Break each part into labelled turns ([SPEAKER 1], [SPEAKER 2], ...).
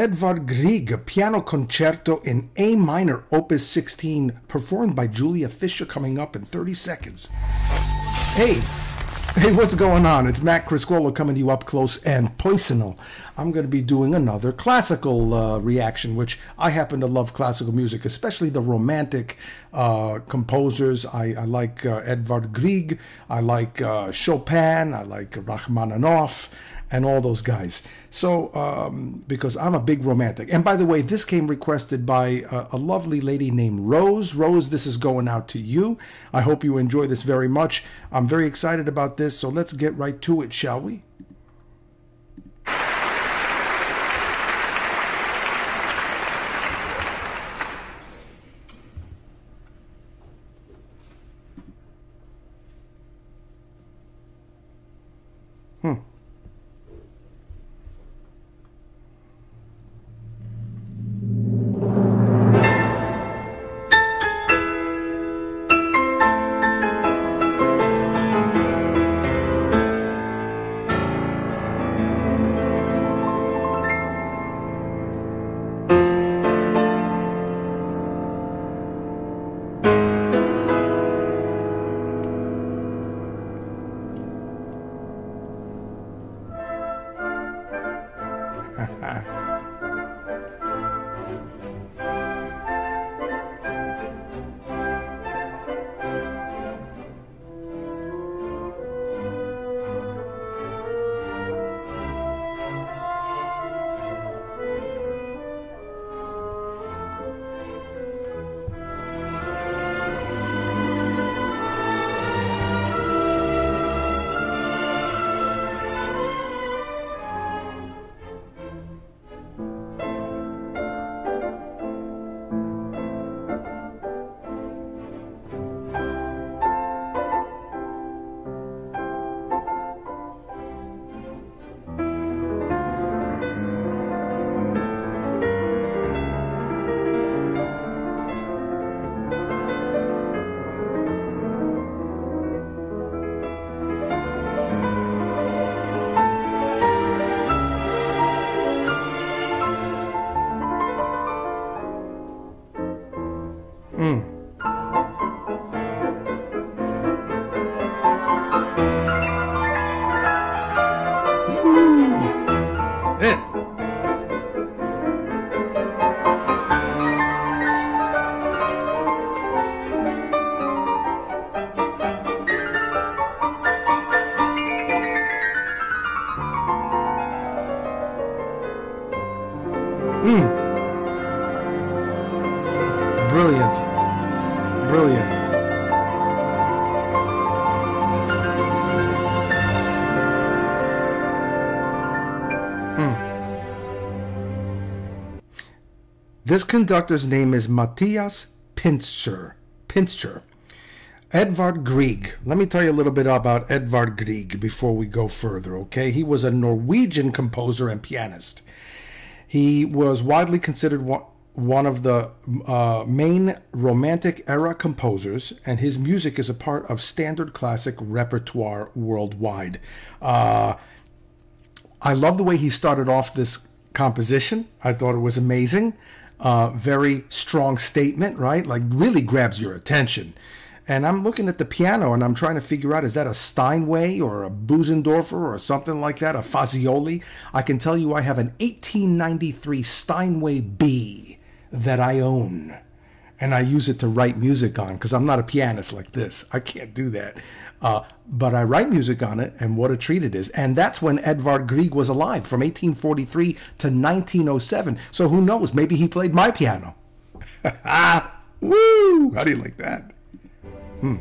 [SPEAKER 1] Edvard Grieg Piano Concerto in A minor, Opus 16, performed by Julia Fischer, coming up in 30 seconds. Hey, Hey, what's going on? It's Matt Criscuolo coming to you up close and personal. I'm going to be doing another classical uh, reaction, which I happen to love classical music, especially the romantic uh, composers. I, I like uh, Edvard Grieg, I like uh, Chopin, I like Rachmaninoff and all those guys. So, um, because I'm a big romantic. And by the way, this came requested by a, a, lovely lady named Rose. Rose, this is going out to you. I hope you enjoy this very much. I'm very excited about this. So let's get right to it, shall we? This conductor's name is Matthias Pintscher. Pintscher. Edvard Grieg. Let me tell you a little bit about Edvard Grieg before we go further, okay? He was a Norwegian composer and pianist. He was widely considered one of the uh, main Romantic era composers, and his music is a part of standard classic repertoire worldwide. Uh, I love the way he started off this composition. I thought it was amazing uh, very strong statement, right? Like really grabs your attention. And I'm looking at the piano and I'm trying to figure out is that a Steinway or a Bösendorfer or something like that, a Fazioli? I can tell you I have an 1893 Steinway B that I own and I use it to write music on because I'm not a pianist like this. I can't do that. Uh, but I write music on it, and what a treat it is. And that's when Edvard Grieg was alive from 1843 to 1907. So who knows? Maybe he played my piano. Woo! How do you like that? Hmm.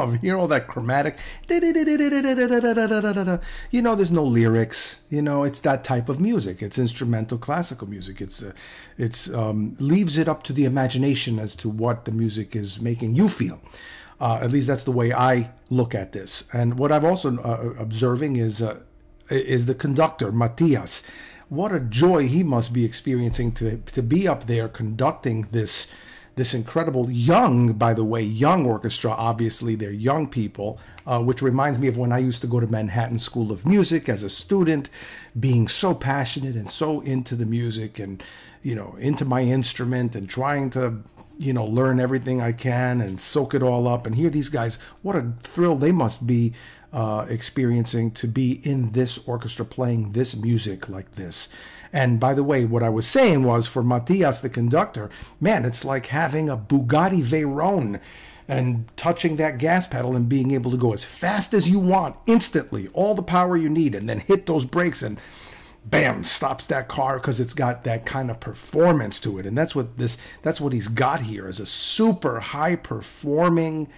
[SPEAKER 1] Love, love. Hear all that chromatic. You know, there's no lyrics. You know, it's that type of music. It's instrumental classical music. It's uh, it's um, leaves it up to the imagination as to what the music is making you feel. Uh, at least that's the way I look at this. And what I've also uh, observing is uh, is the conductor Matthias. What a joy he must be experiencing to to be up there conducting this this incredible young, by the way, young orchestra. Obviously, they're young people, uh, which reminds me of when I used to go to Manhattan School of Music as a student, being so passionate and so into the music and, you know, into my instrument and trying to, you know, learn everything I can and soak it all up. And hear these guys, what a thrill they must be uh, experiencing to be in this orchestra playing this music like this. And by the way, what I was saying was for Matthias, the conductor, man, it's like having a Bugatti Veyron and touching that gas pedal and being able to go as fast as you want instantly, all the power you need, and then hit those brakes and bam stops that car because it's got that kind of performance to it. And that's what this that's what he's got here is a super high performing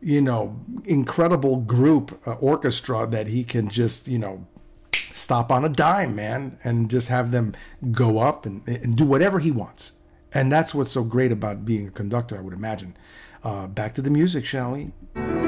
[SPEAKER 1] you know incredible group uh, orchestra that he can just you know stop on a dime, man, and just have them go up and, and do whatever he wants. And that's what's so great about being a conductor, I would imagine. Uh, back to the music, shall we?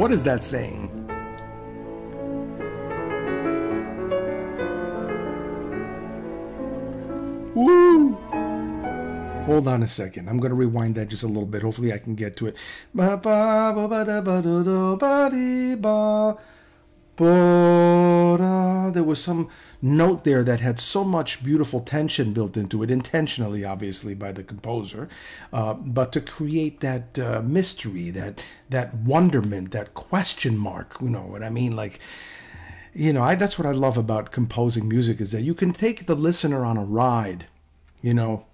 [SPEAKER 1] What is that saying? Woo! Hold on a second. I'm going to rewind that just a little bit. Hopefully, I can get to it. Ba ba ba ba da ba da da ba dee ba. There was some note there that had so much beautiful tension built into it, intentionally, obviously, by the composer, uh, but to create that uh, mystery, that that wonderment, that question mark. You know what I mean? Like, you know, I, that's what I love about composing music is that you can take the listener on a ride, you know,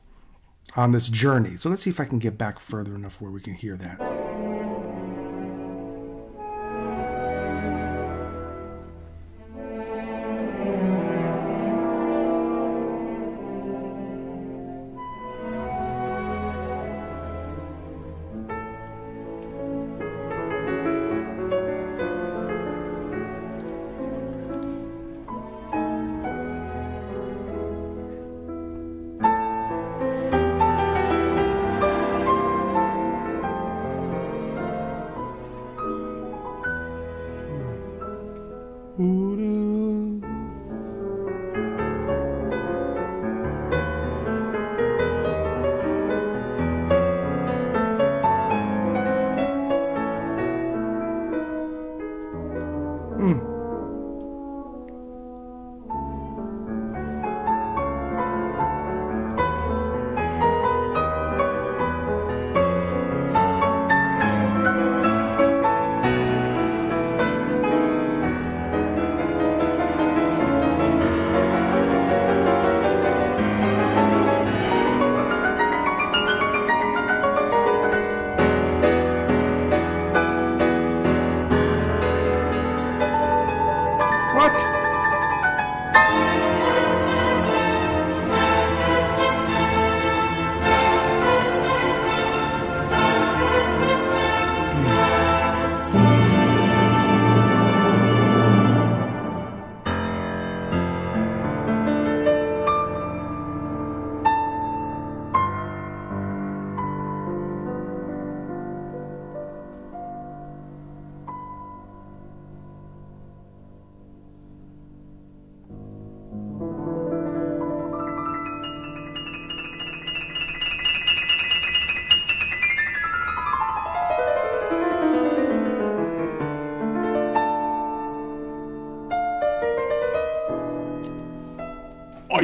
[SPEAKER 1] on this journey. So let's see if I can get back further enough where we can hear that.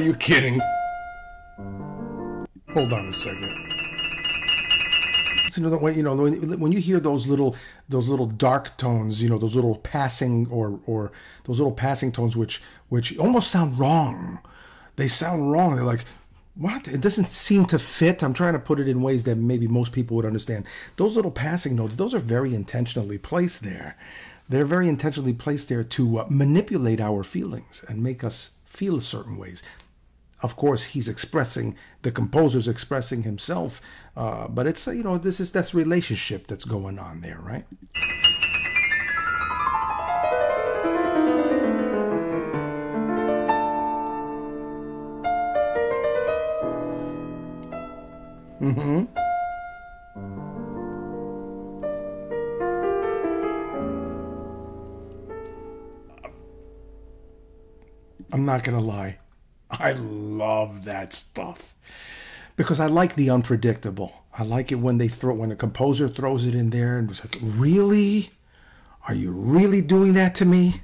[SPEAKER 1] You kidding? Hold on a second. You know, when, you know when, when you hear those little those little dark tones, you know those little passing or or those little passing tones which which almost sound wrong. They sound wrong. They're like, what? It doesn't seem to fit. I'm trying to put it in ways that maybe most people would understand. Those little passing notes, those are very intentionally placed there. They're very intentionally placed there to uh, manipulate our feelings and make us feel certain ways. Of course, he's expressing the composer's expressing himself, uh, but it's you know this is that's relationship that's going on there, right? Mm-hmm. I'm not gonna lie. I love that stuff because I like the unpredictable. I like it when they throw when a composer throws it in there and it's like, really? Are you really doing that to me?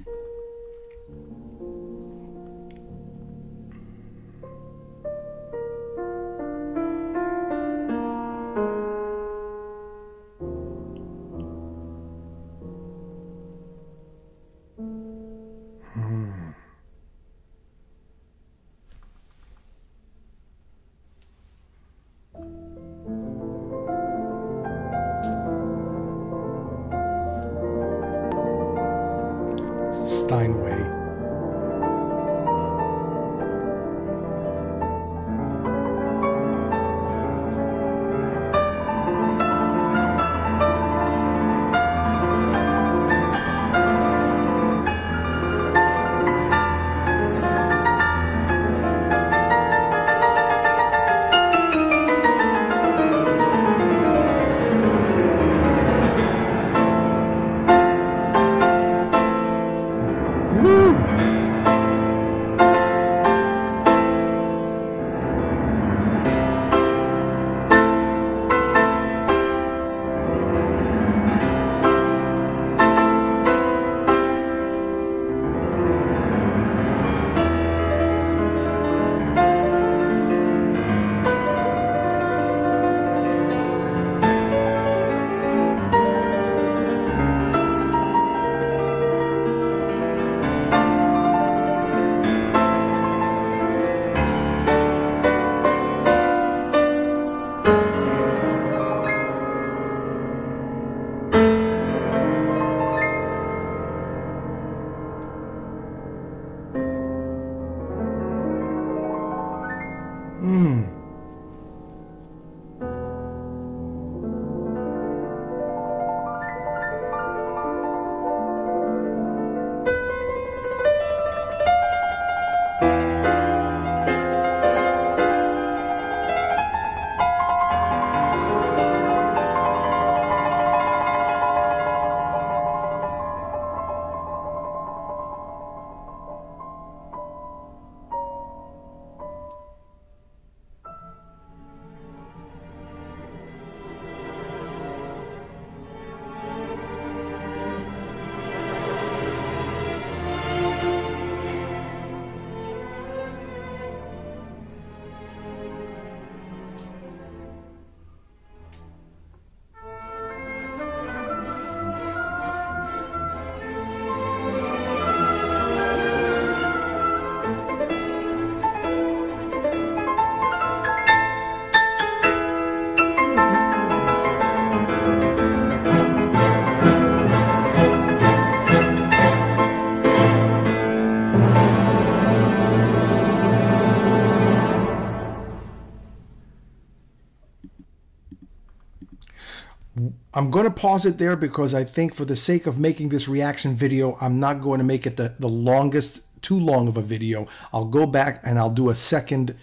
[SPEAKER 1] I'm going to pause it there because I think for the sake of making this reaction video, I'm not going to make it the, the longest, too long of a video. I'll go back and I'll do a second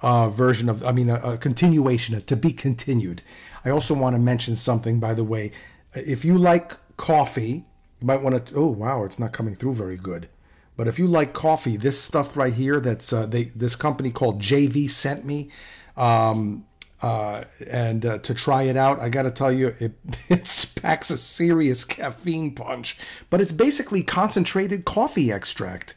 [SPEAKER 1] uh, version of, I mean, a, a continuation, a to be continued. I also want to mention something, by the way. If you like coffee, you might want to, oh, wow, it's not coming through very good. But if you like coffee, this stuff right here, that's uh, they this company called Javy sent me. Um, uh, and uh, to try it out, I got to tell you, it, it packs a serious caffeine punch. But it's basically concentrated coffee extract,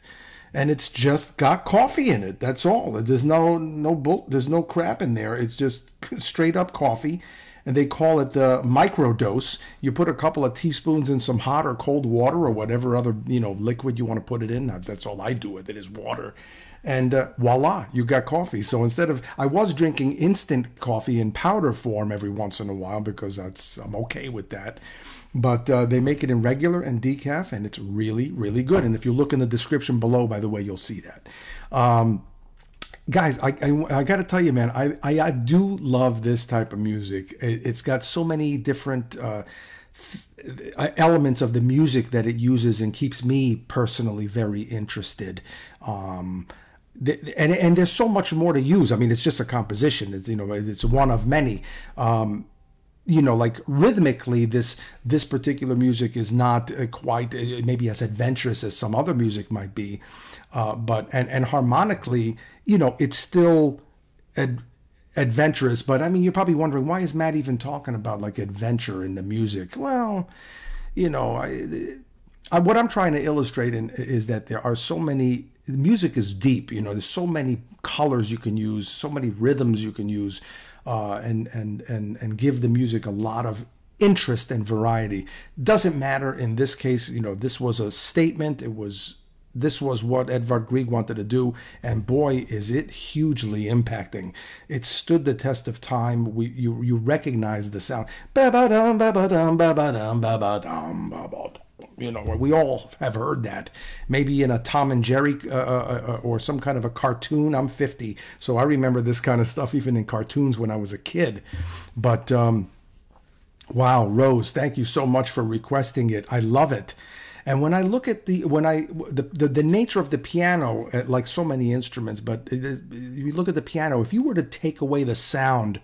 [SPEAKER 1] and it's just got coffee in it. That's all. There's no no bull, There's no crap in there. It's just straight up coffee, and they call it the micro dose. You put a couple of teaspoons in some hot or cold water or whatever other you know liquid you want to put it in. That's all I do with it is water and uh, voila, you got coffee. So instead of, I was drinking instant coffee in powder form every once in a while because that's I'm okay with that. But uh, they make it in regular and decaf, and it's really, really good. And if you look in the description below, by the way, you'll see that. Um, guys, I, I, I got to tell you, man, I, I, I, do love this type of music. It, has got so many different uh, elements of the music that it uses and keeps me personally very interested. Um, and and there's so much more to use. I mean, it's just a composition. It's you know, it's one of many. Um, you know, like rhythmically, this this particular music is not uh, quite uh, maybe as adventurous as some other music might be, uh, but and and harmonically, you know, it's still ad, adventurous. But I mean, you're probably wondering why is Matt even talking about like adventure in the music? Well, you know, I, I, what I'm trying to illustrate in, is that there are so many music is deep. You know, there's so many colors you can use, so many rhythms you can use, uh, and and and and give the music a lot of interest and variety. Doesn't matter in this case. You know, this was a statement. It was this was what Edvard Grieg wanted to do, and boy, is it hugely impacting. It stood the test of time. We you you recognize the sound. Ba ba dum ba ba dum ba ba dum ba ba dum you know, we all have heard that. Maybe in a Tom and Jerry uh, uh, uh, or some kind of a cartoon. I'm 50, so I remember this kind of stuff even in cartoons when I was a kid. But um, wow, Rose, thank you so much for requesting it. I love it. And when I look at the when I the the, the nature of the piano, uh, like so many instruments, but you look at the piano, if you were to take away the sound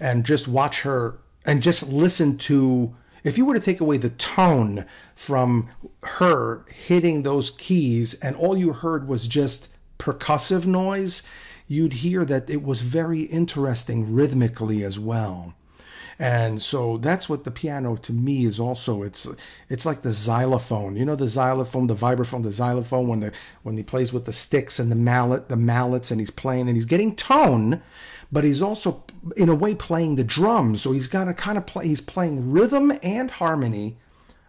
[SPEAKER 1] and just watch her and just listen to if you were to take away the tone from her hitting those keys and all you heard was just percussive noise, you'd hear that it was very interesting rhythmically as well. And so that's what the piano to me is also. It's it's like the xylophone. You know the xylophone, the vibraphone, the xylophone when the when he plays with the sticks and the mallet, the mallets, and he's playing and he's getting tone, but he's also in a way playing the drums. So he's got to kind of play. He's playing rhythm and harmony,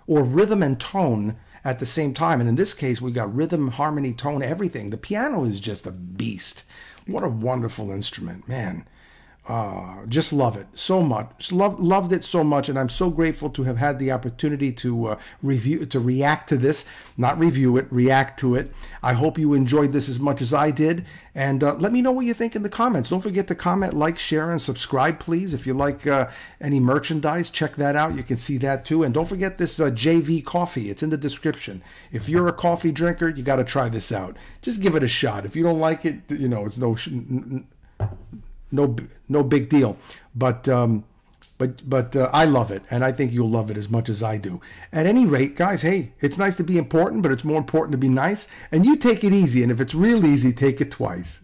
[SPEAKER 1] or rhythm and tone at the same time. And in this case, we got rhythm, harmony, tone, everything. The piano is just a beast. What a wonderful instrument, man. Uh, just love it so much. Love, loved it so much, and I'm so grateful to have had the opportunity to uh, review, to react to this, not review it, react to it. I hope you enjoyed this as much as I did, and uh, let me know what you think in the comments. Don't forget to comment, like, share, and subscribe, please. If you like uh, any merchandise, check that out. You can see that too, and don't forget this uh, Javy coffee. It's in the description. If you're a coffee drinker, you got to try this out. Just give it a shot. If you don't like it, you know it's no no no big deal. But um, but but uh, I love it, and I think you'll love it as much as I do. At any rate, guys, hey, it's nice to be important, but it's more important to be nice. And you take it easy, and if it's real easy, take it twice.